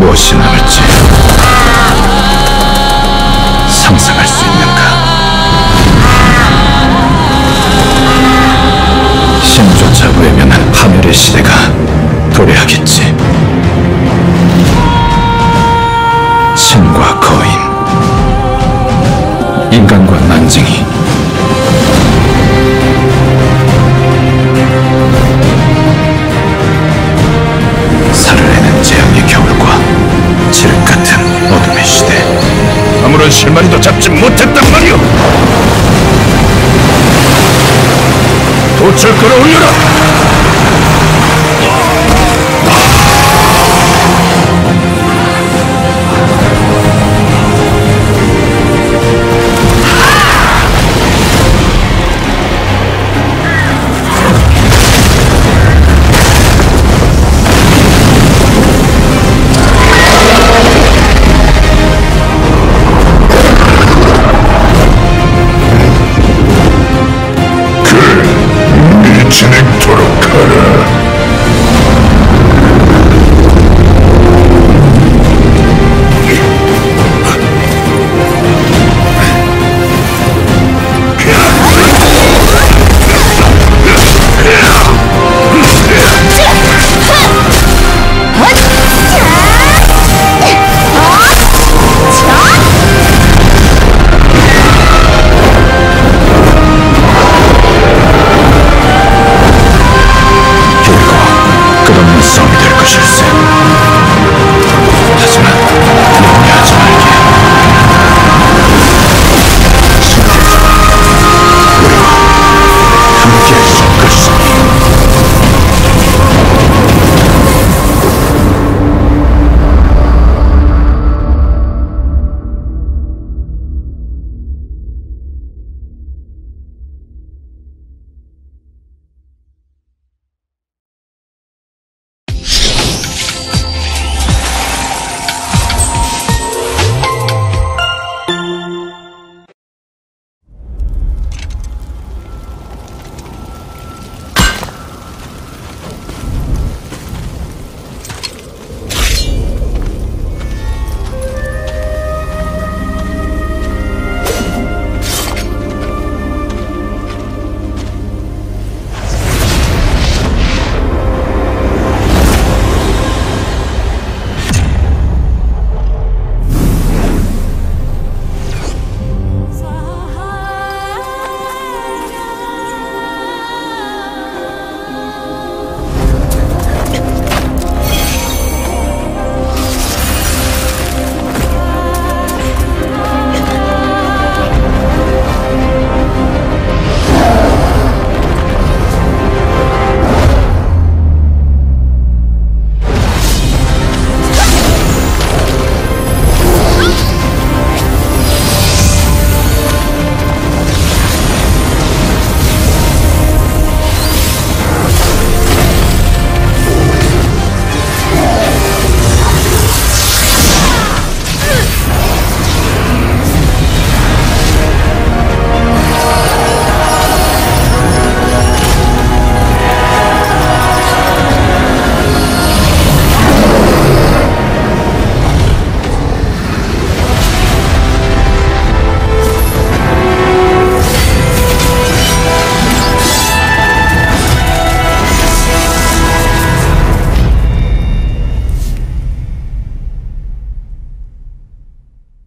무엇이 남을지 상상할 수 있는가? 신조차 외면한 파멸의 시대가 도래하겠지. 신과 거인, 인간과 난쟁이. 7마리도 잡지 못했단 말이오! 도을 끌어올려라!